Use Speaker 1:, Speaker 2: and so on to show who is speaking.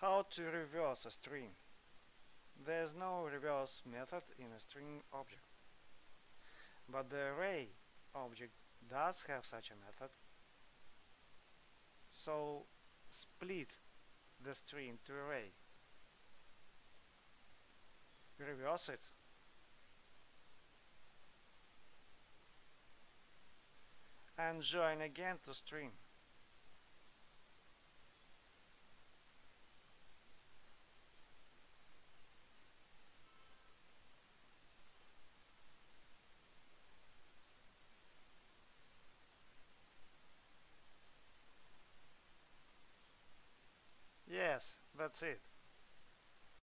Speaker 1: How to reverse a string? There is no reverse method in a string object. But the array object does have such a method. So split the string to array. Reverse it. And join again to string. That's it.